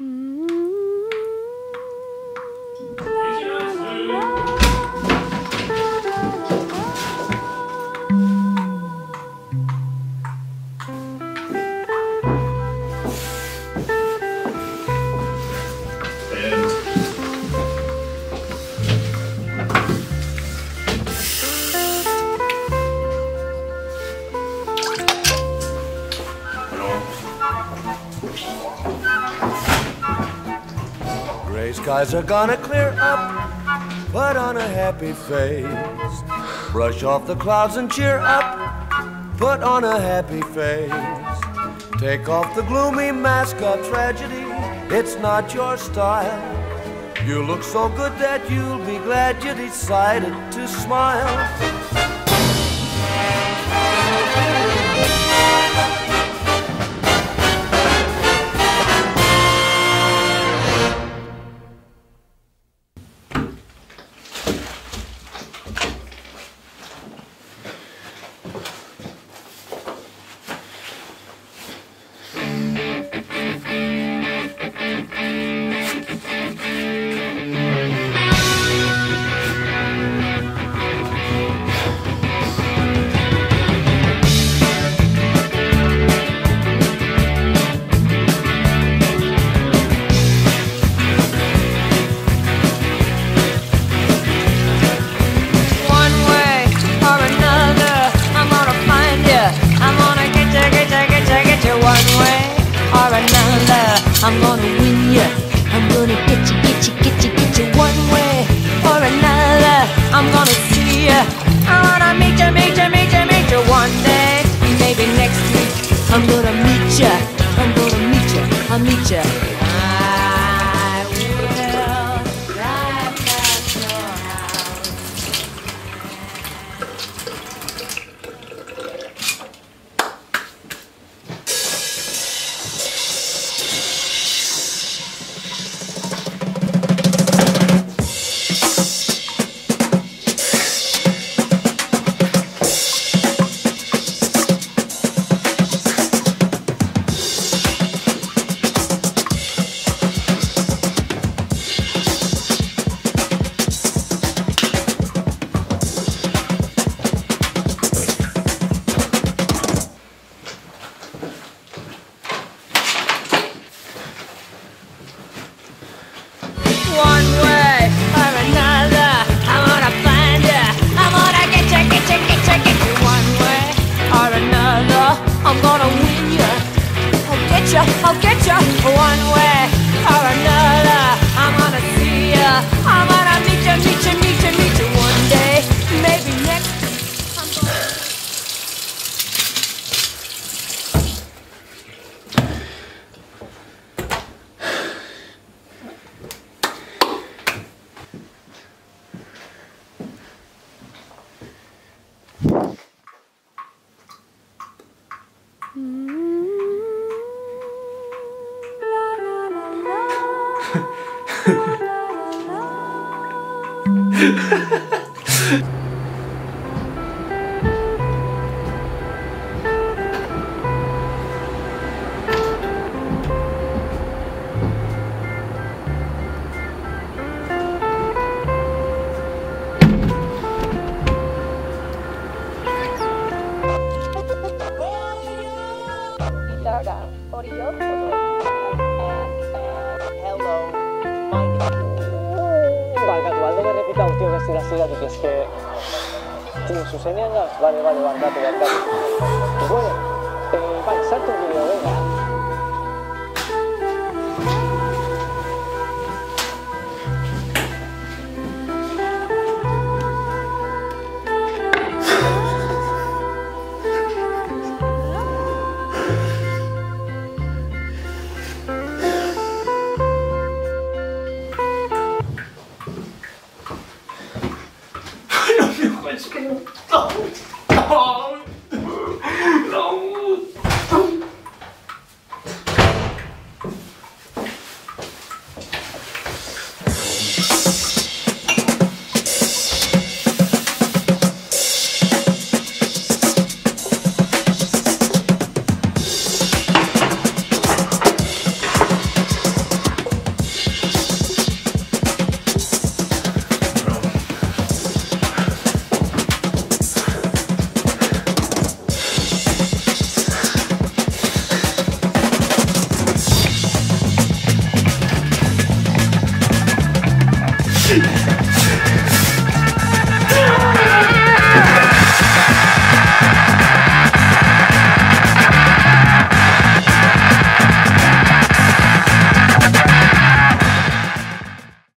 Mm-hmm. Skies are gonna clear up. Put on a happy face. Brush off the clouds and cheer up. Put on a happy face. Take off the gloomy mask of tragedy. It's not your style. You look so good that you'll be glad you decided to smile. I'm gonna Valga, tu alde no me repitamos, tío, vestir así, así, que es que... Tío, sus señalas, vale, vale, vale, date, date. Bueno, eh, vale, salto un video, venga.